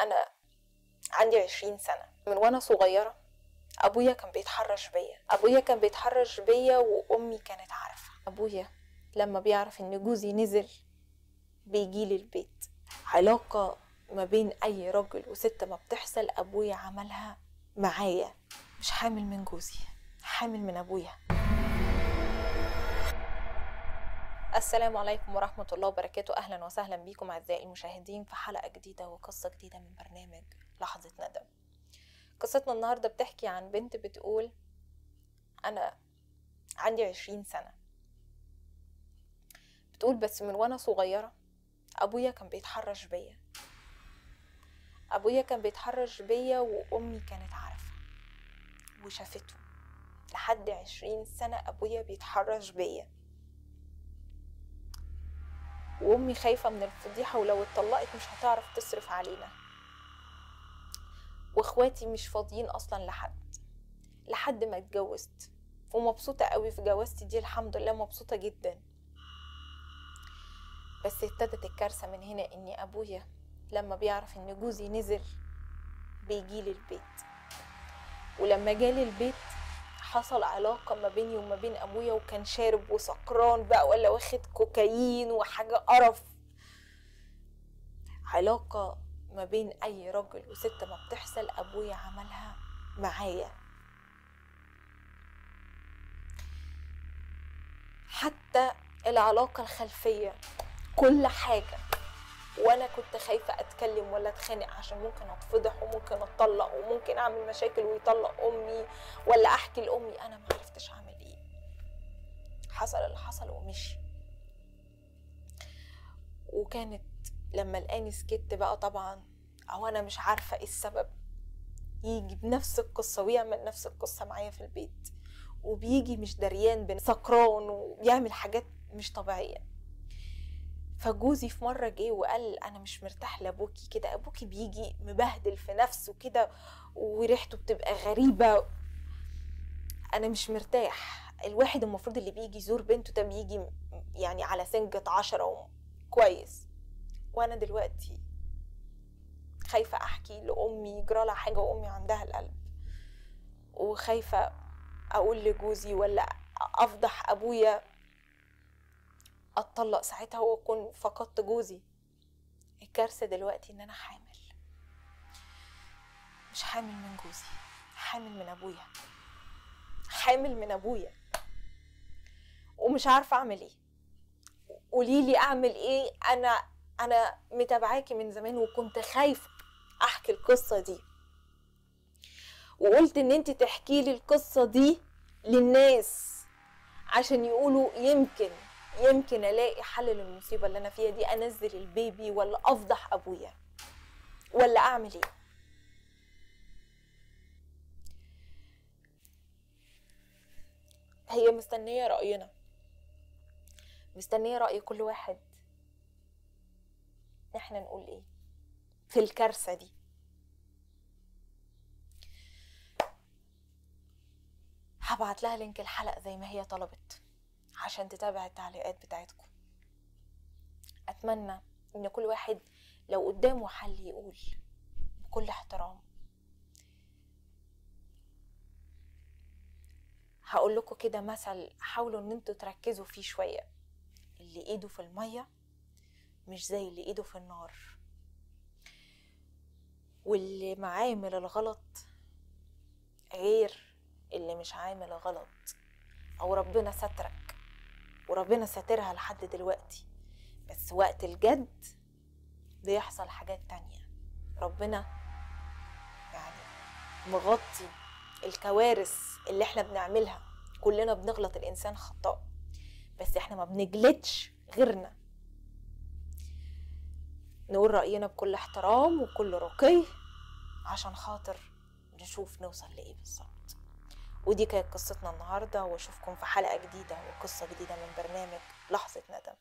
أنا عندي عشرين سنة من وأنا صغيرة أبويا كان بيتحرش بيا. أبويا كان بيتحرش بيا وأمي كانت عارفة. أبويا لما بيعرف إن جوزي نزل بيجيلي البيت. علاقة ما بين أي راجل وست ما بتحصل أبويا عملها معايا. مش حامل من جوزي حامل من أبويا. السلام عليكم ورحمة الله وبركاته. أهلا وسهلا بكم أعزائي المشاهدين في حلقة جديدة وقصة جديدة من برنامج لحظة ندم. قصتنا النهاردة بتحكي عن بنت بتقول أنا عندي عشرين سنة. بتقول بس من وأنا صغيرة أبويا كان بيتحرش بيا. أبويا كان بيتحرش بيا وأمي كانت عارفة وشافته. لحد عشرين سنة أبويا بيتحرش بيا. وأمي خايفة من الفضيحة ولو اتطلقت مش هتعرف تصرف علينا. وإخواتي مش فاضيين أصلا لحد لحد ما اتجوزت. ومبسوطة قوي في جوازتي دي الحمد لله مبسوطة جدا. بس ابتدت الكارثة من هنا إن أبويا لما بيعرف إن جوزي نزل بيجيلي البيت. ولما جالي البيت حصل علاقة ما بيني وما بين أبويا وكان شارب وسكران بقى ولا واخد كوكايين وحاجة قرف. علاقة ما بين أي راجل وست ما بتحصل أبويا عملها معايا. حتى العلاقة الخلفية كل حاجة. وأنا كنت خايفة أتكلم ولا أتخانق عشان ممكن أتفضح وممكن اتطلق وممكن أعمل مشاكل ويطلق أمي ولا أحكي لأمي. أنا ما عرفتش أعمل إيه. حصل اللي حصل ومشي. وكانت لما لقاني سكت بقى طبعا أو أنا مش عارفة إيه السبب. يجي بنفس القصة ويعمل نفس القصة معايا في البيت وبيجي مش دريان سكران وبيعمل حاجات مش طبيعية. فجوزي في مرة جه وقال أنا مش مرتاح لأبوكي كده أبوكي بيجي مبهدل في نفسه كده وريحته بتبقى غريبة. أنا مش مرتاح. الواحد المفروض اللي بيجي يزور بنته ده بيجي يعني على سنجة عشرة كويس. وأنا دلوقتي خايفة أحكي لأمي يجرالها حاجة وأمي عندها القلب. وخايفة أقول لجوزي ولا أفضح أبويا أتطلق ساعتها وأكون فقدت جوزي. الكارثة دلوقتي إن أنا حامل. مش حامل من جوزي حامل من أبويا. حامل من أبويا. ومش عارفة أعمل إيه. قولي لي أعمل إيه؟ أنا أنا متابعاكي من زمان وكنت خايفة أحكي القصة دي. وقلت إن انت تحكي لي القصة دي للناس عشان يقولوا يمكن يمكن ألاقي حل للمصيبة اللي أنا فيها دي أنزل البيبي ولا أفضح أبويا؟ ولا أعمل إيه؟ هي مستنية رأينا. مستنية رأي كل واحد. إحنا نقول إيه؟ في الكارثة دي. هبعت لها لينك الحلقة زي ما هي طلبت. عشان تتابع التعليقات بتاعتكم. أتمنى إن كل واحد لو قدامه حل يقول بكل احترام. هقول لكم كده مثل حاولوا إن أنتوا تركزوا فيه شوية. اللي إيده في المية مش زي اللي إيده في النار. واللي معامل الغلط غير اللي مش عامل غلط. أو ربنا سترك. وربنا ساترها لحد دلوقتي. بس وقت الجد بيحصل حاجات تانية. ربنا يعني مغطي الكوارث اللي إحنا بنعملها. كلنا بنغلط الإنسان خطاء بس إحنا ما بنجلدش غيرنا. نقول رأينا بكل احترام وكل رقي عشان خاطر نشوف نوصل لإيه بالظبط. ودي كانت قصتنا النهاردة وأشوفكم في حلقة جديدة وقصة جديدة من برنامج لحظة ندم.